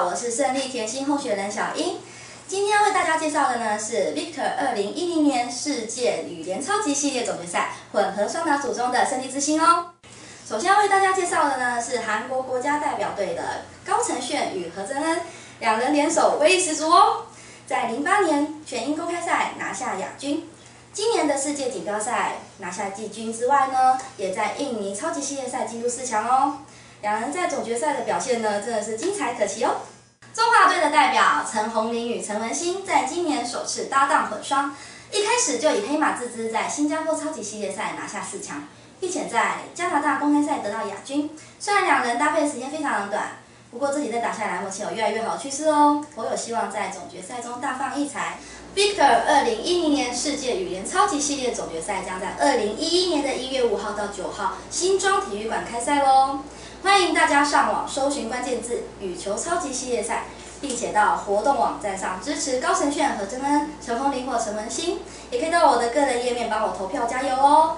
我是胜利甜心候选人小英。今天要为大家介绍的呢是 Victor 二零一零年世界羽联超级系列总决赛混合双打组中的胜利之星哦。首先要为大家介绍的呢是韩国国家代表队的高承炫与何真恩，两人联手威力十足哦。在零八年全英公开赛拿下亚军，今年的世界锦标赛拿下季军之外呢，也在印尼超级系列赛进入四强哦。两人在总决赛的表现呢，真的是精彩可期哦。中华队的代表陈红林与陈文心在今年首次搭档混双，一开始就以黑马自姿在新加坡超级系列赛拿下四强，并且在加拿大公开赛得到亚军。虽然两人搭配时间非常的短，不过自己在打下来目前有越来越好的趋势哦。我有希望在总决赛中大放异彩。Victor 二零一零年世界羽联超级系列总决赛将在二零一一年的一月五号到九号新庄体育馆开赛喽。欢迎大家上网搜寻关键字“羽球超级系列赛”，并且到活动网站上支持高承炫和真恩、陈宏林或陈文心，也可以到我的个人页面帮我投票加油哦。